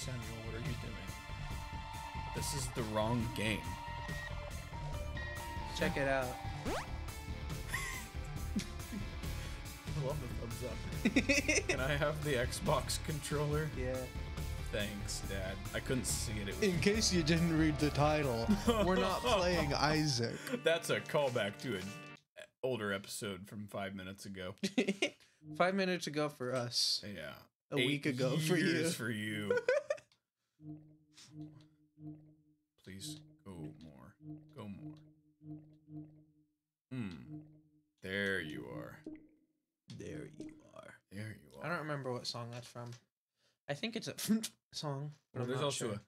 Samuel, what are you doing? This is the wrong game. Check it out. I love the thumbs up. Can I have the Xbox controller? Yeah. Thanks, Dad. I couldn't see it. It was In case you didn't read the title, we're not playing Isaac. That's a callback to an older episode from five minutes ago. Five minutes ago for us. Yeah. A week ago for you. years for you. Please go more. Go more. Hmm. There you are. There you are. There you are. I don't remember what song that's from. I think it's a song. but Well, I'm there's not also sure. a.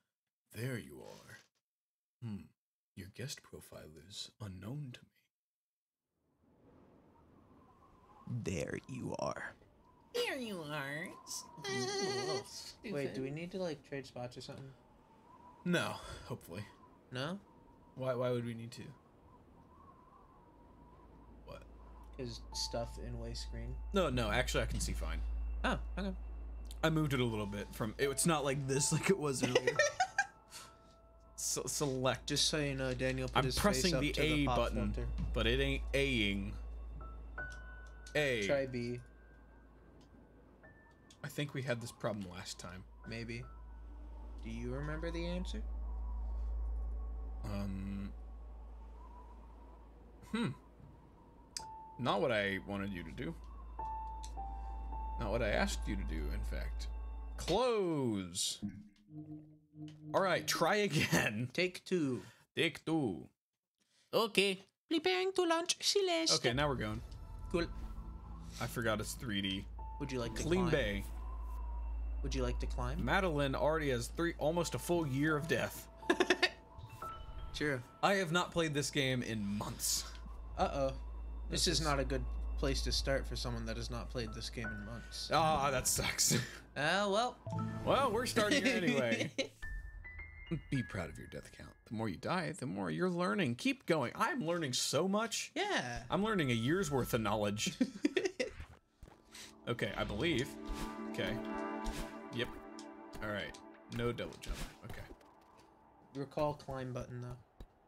There you are. Hmm. Your guest profile is unknown to me. There you are. There you are. Wait, do we need to like trade spots or something? No, hopefully. No, Why? Why would we need to? What? because stuff in way screen. No, no. Actually, I can see fine. Oh, okay. I moved it a little bit from. It, it's not like this, like it was earlier. so, select, Just so you know, Daniel put I'm his pressing face up the to A the button. filter. but it ain't A-ing. A. Try B, I think we had this problem last time. maybe. Do you remember the answer? Um. Hmm. Not what I wanted you to do. Not what I asked you to do, in fact. Close. All right, try again. Take two. Take two. Okay. Preparing to launch Celeste. Okay, now we're going. Cool. I forgot it's 3D. Would you like to Clean climb? Bay. Would you like to climb? Madeline already has three, almost a full year of death. True. I have not played this game in months. Uh oh. This, This is is- not a good place to start for someone that has not played this game in months. Ah, that sucks. Ah, well. well, we're starting here anyway. Be proud of your death count. The more you die, the more you're learning. Keep going. I'm learning so much. yeah. I'm learning a year's worth of knowledge. okay, I believe. Okay. Yep. All right. No double jump. Okay. Recall climb button though.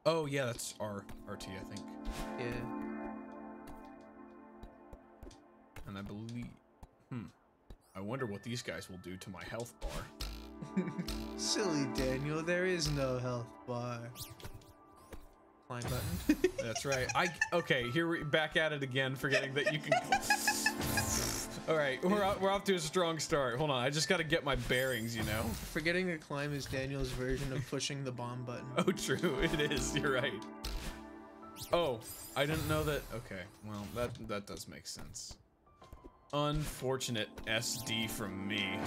Oh yeah, that's R RT I think. Yeah. And I believe. Hmm. I wonder what these guys will do to my health bar. Silly Daniel, there is no health bar. Climb button. That's right. I okay. Here we back at it again, forgetting that you can. All right, we're off, we're off to a strong start. Hold on, I just got to get my bearings. You know. Forgetting to climb is Daniel's version of pushing the bomb button. Oh, true. It is. You're right. Oh, I didn't know that. Okay, well that that does make sense. Unfortunate SD from me.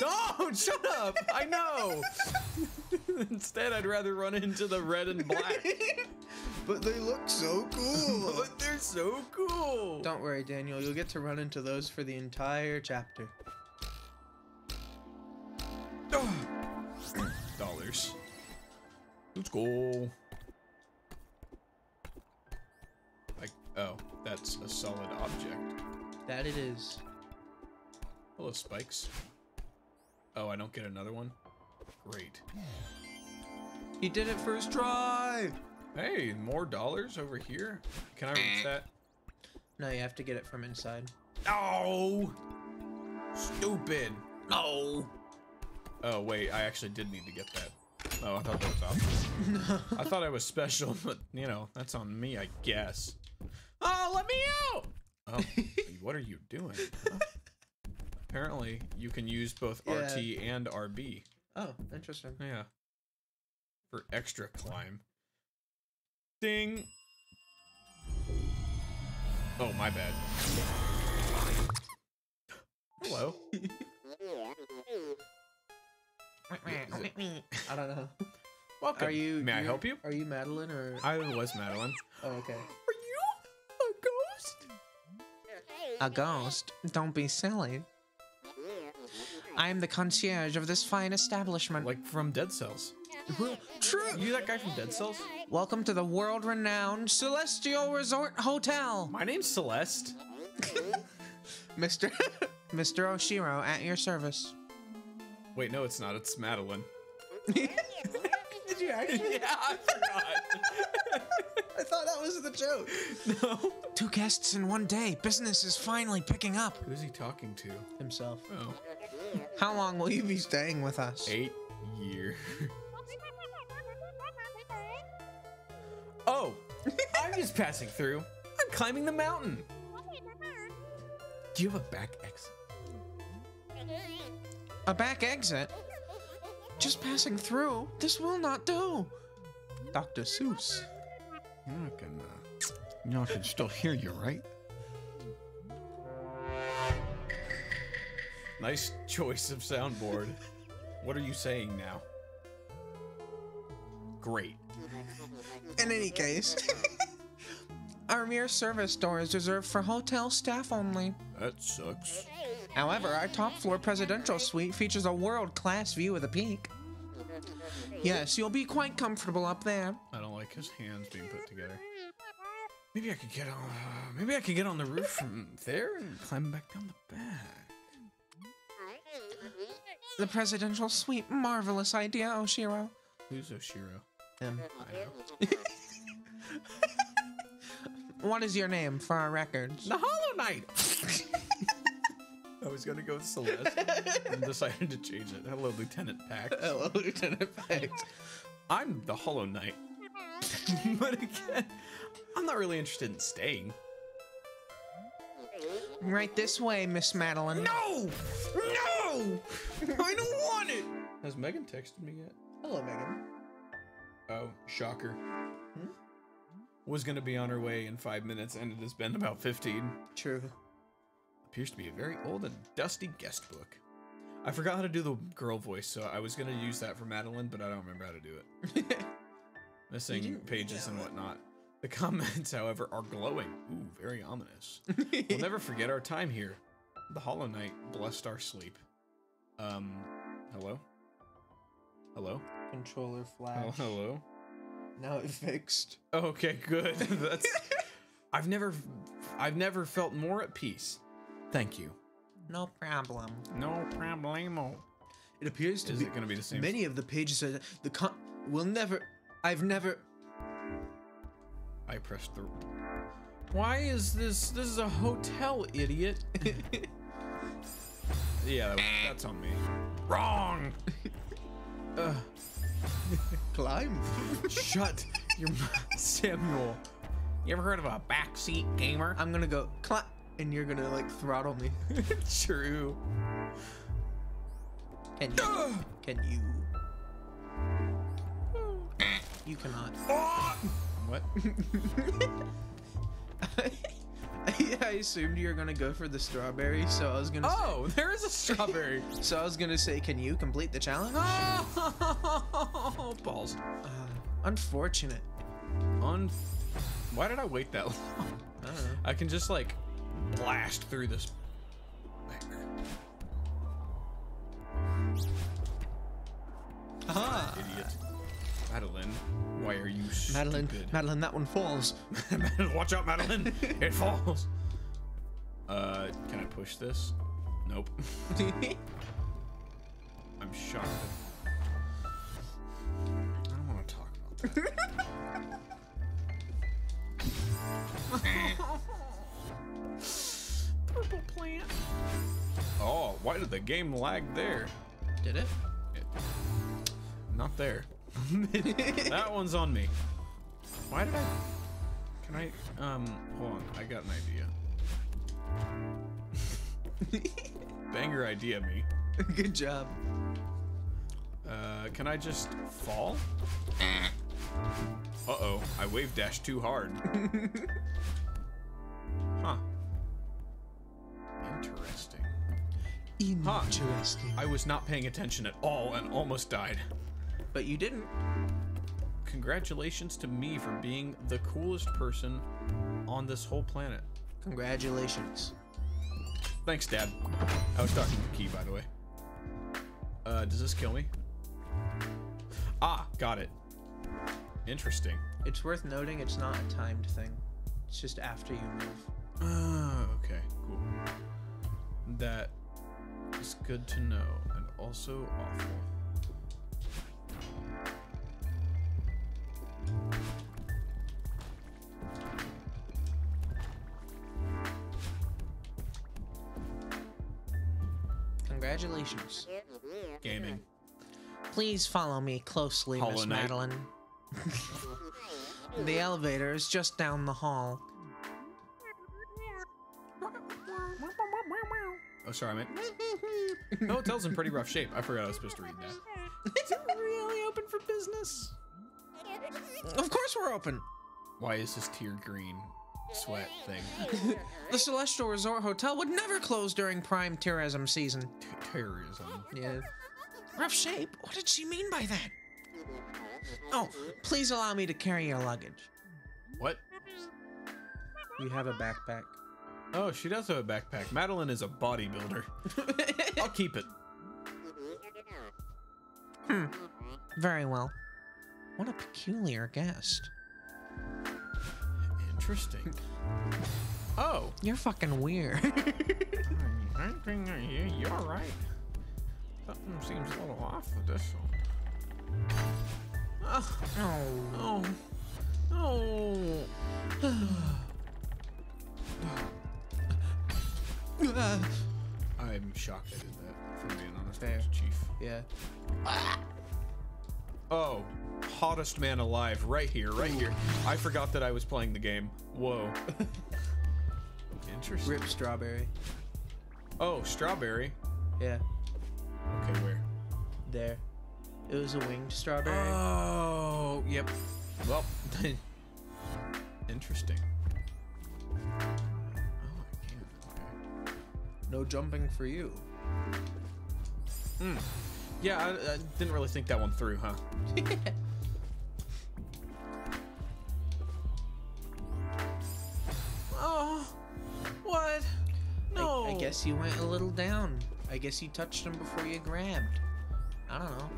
Don't oh, shut up. I know. Instead, I'd rather run into the red and black. But they look so cool. but they're so cool. Don't worry, Daniel. You'll get to run into those for the entire chapter. Dollars. Let's go. Like, oh, that's a solid object. That it is. Hello, spikes. Oh, I don't get another one? Great. He did it first try. Hey, more dollars over here? Can I reach that? No, you have to get it from inside. No! Stupid! No! Oh, wait, I actually did need to get that. Oh, I thought that was optional. I thought I was special, but, you know, that's on me, I guess. Oh, let me out! Oh, what are you doing? Huh? Apparently, you can use both Yeah. RT and RB. Oh, interesting. Yeah. For extra climb. Ding! Oh, my bad. Hello. I don't know. Welcome. Are you? May I help you? Are you Madeline or? I was Madeline. Oh, okay. Are you a ghost? A ghost? Don't be silly. I am the concierge of this fine establishment. Like from Dead Cells. True. You that guy from Dead Cells? Welcome to the world-renowned Celestial Resort Hotel. My name's Celeste. Mr. Mr. Oshiro at your service. Wait, no, it's not. It's Madeline. Did you actually? yeah, I forgot. I thought that was the joke. no. Two guests in one day. Business is finally picking up. Who's he talking to? Himself. Oh, How long will you be staying with us? eight years. oh, I'm just passing through. I'm climbing the mountain. Do you have a back exit? A back exit? Just passing through. This will not do. Dr. Seuss. You're not gonna. You know I can still hear you, right? Nice choice of soundboard. what are you saying now? Great. In any case, our mere service door is reserved for hotel staff only. That sucks. However, our top floor presidential suite features a world class view of the peak. Yes, you'll be quite comfortable up there. I don't like his hands being put together. Maybe I could get on. Uh, maybe I could get on the roof from there and climb back down the back. The presidential suite, marvelous idea, Oshiro. Who's Oshiro? Him. I. What is your name for our records? The Hollow Knight. I was gonna go with Celeste and decided to change it. Hello, Lieutenant Pax. Hello, Lieutenant Pax. I'm the Hollow Knight. but again, I'm not really interested in staying. Right this way, Miss Madeline. No! No! I don't want it! Has Megan texted me yet? Hello, Megan. Oh, shocker. Hmm? Was gonna be on her way in five minutes, and it has been about 15. True. Appears to be a very old and dusty guest book. I forgot how to do the girl voice, so I was gonna use that for Madeline, but I don't remember how to do it. Missing pages and whatnot. The comments, however, are glowing. Ooh, very ominous. we'll never forget our time here. The Hollow Knight blessed our sleep. Um, hello? Hello? Controller flash. Oh, hello? Now it fixed. Okay, good. That's I've never I've never felt more at peace. Thank you. No problem. No problemo. It appears to Is be it gonna be the same? many of the pages are the con. Will never. I've never. I pressed the. Why is this? This is a hotel, idiot. yeah, that's on me. Wrong. Ugh, uh. Climb. shut your mouth, Samuel. You ever heard of a backseat gamer? I'm gonna go climb, and you're gonna like throttle me. True. Can you? Can you? You cannot. What? I assumed you were gonna go for the strawberry, so I was gonna. Oh, there is a strawberry. So I was gonna say, can you complete the challenge? oh, balls. Uh, unfortunate. Un. Why did I wait that long? I don't know. I can just like blast through this. Ah, Idiot. Madeline, why are you Madeline, stupid? Madeline, that one falls. Watch out, Madeline! it falls. Uh, can I push this? Nope. I'm shocked. I don't want to talk about that. Purple plant. Oh, why did the game lag there? Did it? It- not there. that one's on me. Why did I? Can I? Um, hold on. I got an idea. Banger idea, me. Good job. Uh, can I just fall? Uh oh, I wave dashed too hard. huh. Interesting. Huh. Interesting. I was not paying attention at all and almost died. But you didn't. Congratulations to me for being the coolest person on this whole planet. Congratulations. Thanks, Dad. I was talking to Key, by the way. Uh, does this kill me? Ah, got it. Interesting. It's worth noting it's not a timed thing. It's just after you move. Ah, okay, cool. That is good to know. And also awful. Congratulations. Mm-hmm. Gaming. Mm-hmm. Please follow me closely, Miss Madeline. the elevator is just down the hall. Oh, sorry, mate. No, oh, hotel's in pretty rough shape. I forgot I was supposed to read that. Is it really open for business? Of course we're open. Why is this tear green sweat thing? The Celestial Resort Hotel would never close during prime tourism season. T- terrorism. Yeah. Rough shape? What did she mean by that? Oh, please allow me to carry your luggage. What? You have a backpack. Oh, she does have a backpack. Madeline is a bodybuilder. I'll keep it. Hmm. Very well. What a peculiar guest. Interesting. Oh. You're fucking weird. You're right. Something seems a little off with this one. oh. Oh. Oh. I'm shocked I did that, if I'm being honest, Fair. Chief. Yeah. Ah! Oh, hottest man alive, right here, right here. I forgot that I was playing the game. Whoa. Interesting. Rip strawberry. Oh, strawberry. Yeah. Okay, where? There. It was a winged strawberry. Oh, yep. Well, interesting. Oh, I can't. Okay. no jumping for you. Hmm. Yeah, I, I didn't really think that one through, huh? guess you went a little down. I guess you touched him before you grabbed. I don't know.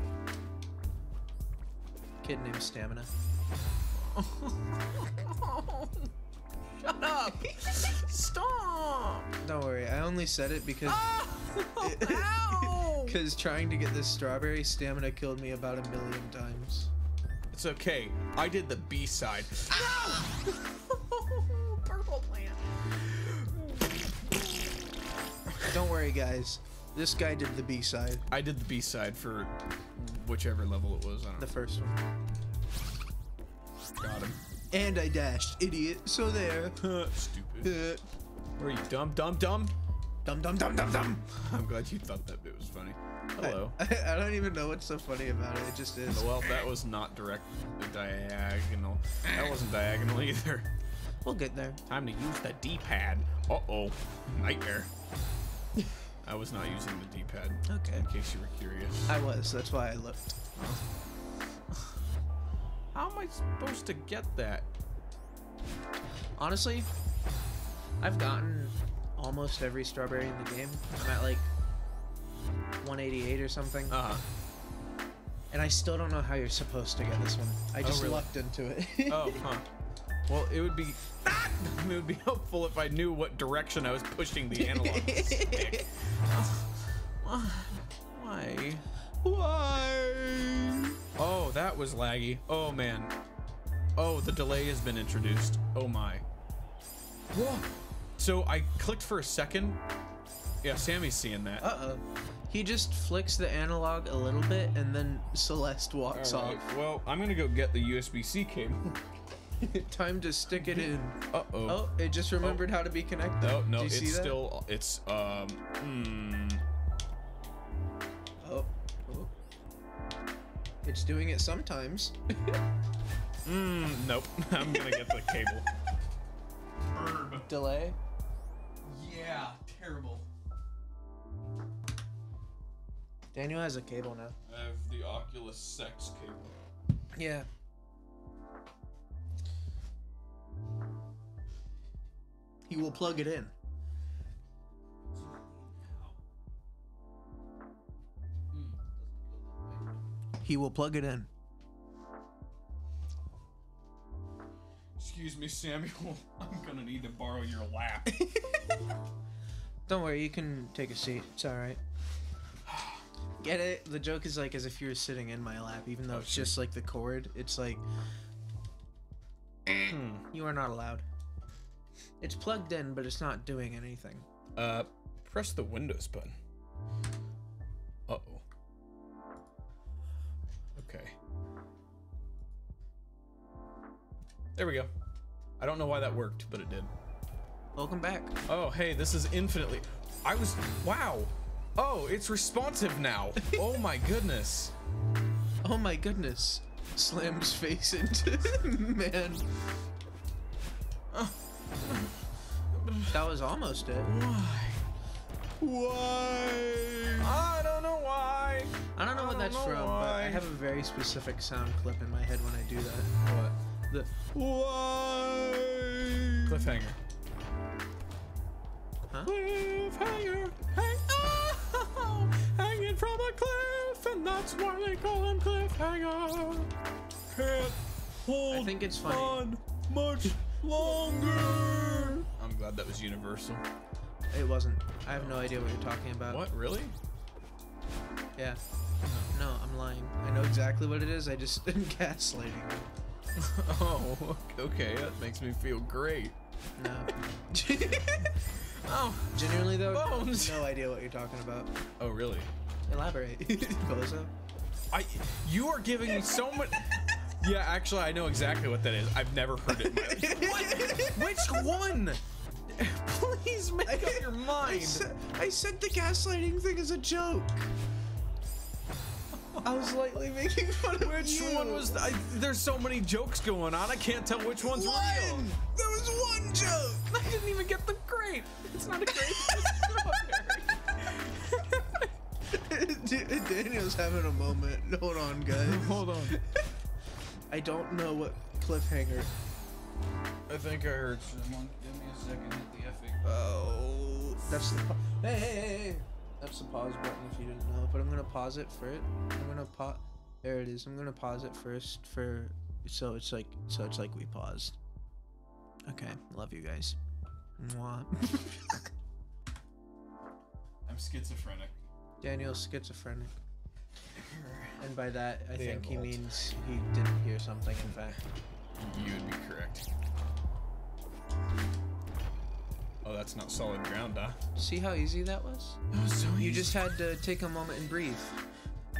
Kid named Stamina. Shut up! Stop! Don't worry, I only said it because oh, Ow! because trying to get this strawberry stamina killed me about a million times. It's okay. I did the B side. Purple Don't worry, guys. This guy did the B side, I did the B side for whichever level it was. I don't the know. first one, Got him. and I dashed, idiot. So there. Stupid. Uh, Were you dumb, dumb, dumb? dum dum dum dum dum. I'm glad you thought that bit was funny. Hello. I, I don't even know what's so funny about it. It just is. Well, that was not direct diagonal. That wasn't diagonal either. We'll get there. Time to use the D-pad. Uh-oh. Nightmare. I was not using the D-pad. Okay. In case you were curious. I was. That's why I looked. How am I supposed to get that? Honestly, I've gotten almost every strawberry in the game. I'm at like 188 or something, Uh-huh. and I still don't know how you're supposed to get this one. I just really? lucked into it. Oh, huh. Well, it would be it would be helpful if I knew what direction I was pushing the analog stick. Why? Why? Oh, that was laggy. Oh man. Oh, the delay has been introduced. Oh my. Whoa. So I clicked for a second. Yeah, Sammy's seeing that. Uh oh. He just flicks the analog a little bit, and then Celeste walks right, off. Well, I'm gonna go get the USB-C cable. Time to stick it in. Uh oh. Oh, it just remembered how to be connected. No, no, Do you it's see that? still it's um. Hmm. Oh. oh. It's doing it sometimes. Mm, nope. I'm gonna get the cable. Herb. Delay. Yeah, terrible. Daniel has a cable now. I have the Oculus Sex cable. Yeah. He will plug it in. He will plug it in. Excuse me, Samuel. I'm gonna need to borrow your lap. Don't worry, you can take a seat. It's all right. Get it? The joke is like as if you were sitting in my lap, even though Oh, it's shoot. just like the cord. It's like you are not allowed. It's plugged in, but it's not doing anything. Uh, press the Windows button. Uh oh. Okay. There we go. I don't know why that worked, but it did. Welcome back. Oh, hey, this is infinitely. I was. Wow. Oh, it's responsive now. Oh my goodness. Oh my goodness. Slams face into man. That was almost it. Why? Why? I don't know why. I don't know I what don't that's know from, but. I have a very specific sound clip in my head when I do that. What? The Why? Cliffhanger. huh? Cliffhanger. Hang oh, hanging from a cliff, and that's why they call him Cliffhanger. Can't hold I think it's funny. on much longer. I'm glad that was universal. It wasn't. I have no idea what you're talking about. What? Really? Yeah. No, I'm lying. I know exactly what it is. I just am gaslighting. you. oh, okay. That makes me feel great. No. Oh. Genuinely though, Bones. no idea what you're talking about. Oh, really? Elaborate. Bozo. I. You are giving me so much. Yeah, actually, I know exactly what that is. I've never heard it. Which one? Please make up your I mind. said, I said the gaslighting thing is a joke. I was lightly making fun of Which you. one was? I, there's so many jokes going on. I can't tell which one's real. There was one joke. I didn't even get the grape. It's not a grape. It's a strawberry. Daniel's having a moment. Hold on, guys. Hold on. I don't know what cliffhanger. I think I heard someone. Give me a second. Hit the effing. Oh, that's the. Hey, hey, hey, hey. That's the pause button if you didn't know. But I'm gonna pause it for it. I'm gonna pause. There it is. I'm gonna pause it first for so it's like so it's like we paused. Okay, love you guys. Mwah. I'm schizophrenic. Daniel's schizophrenic, and by that I They think he evolved. means he didn't hear something. In fact, You would be correct. Oh, that's not solid ground, huh? see how easy that was? That was so You just had to take a moment and breathe.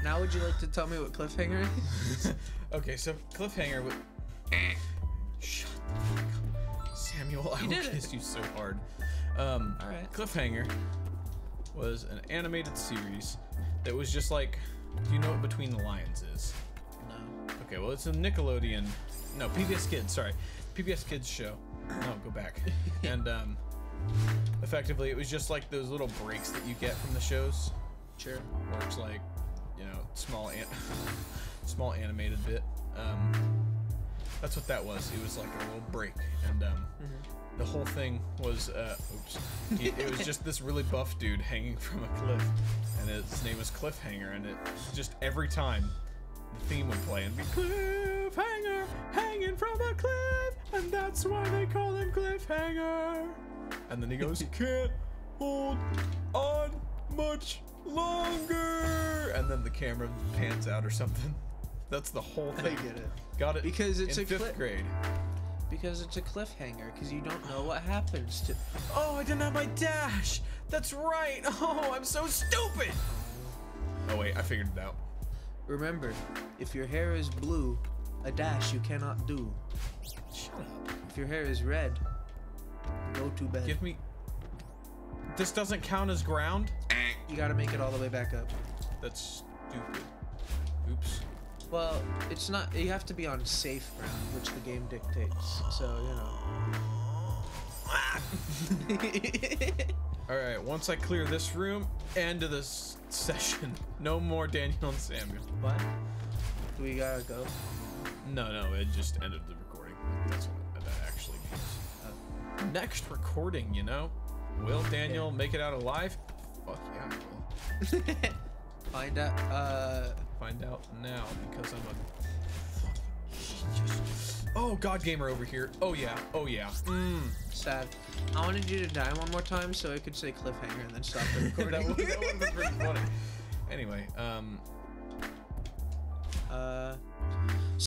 Now, would you like to tell me what cliffhanger is? okay, so cliffhanger with. Shut the fuck up. Samuel, I You will did it. kiss you so hard. Um, All right. Cliffhanger was an animated series that was just like. Do you know what Between the Lions is? No. Okay, well, it's a Nickelodeon. No, PBS Kids, sorry. PBS Kids show. No, go back. and um, effectively, it was just like those little breaks that you get from the shows Sure. where it's like, you know, small an- small animated bit. Um, that's what that was. It was like a little break, and um, the whole thing was, uh, oops, he, it was just this really buff dude hanging from a cliff, and his name was Cliffhanger, and it just every time the theme would play and be Cliffhanger hanging from a cliff, and that's why they call him Cliffhanger. And then he goes, can't hold on much longer, and then the camera pans out or something. That's the whole thing. I get it. Got it Because it's in a fifth grade. Because it's a cliffhanger. Because you don't know what happens to. Oh, I didn't have my dash. That's right. Oh, I'm so stupid. Oh wait, I figured it out. Remember, if your hair is blue, a dash you cannot do. Shut up. If your hair is red, go to bed. Give me. This doesn't count as ground. You gotta make it all the way back up. That's stupid. Oops. Well, it's not. You have to be on safe ground, which the game dictates. So you know. All right. Once I clear this room, end of this session. No more Daniel and Samuel. what? Do we gotta go? No, no, it just ended the recording. That's what that actually means. Next recording, you know? Will Daniel make it out alive? Fuck yeah, Find out. Uh find out now because I'm a. Oh, God Gamer over here. Oh, yeah. Oh, yeah. Mm. Sad. I wanted you to die one more time so I could say cliffhanger and then stop the recording. that, pretty funny. Anyway, um. Uh.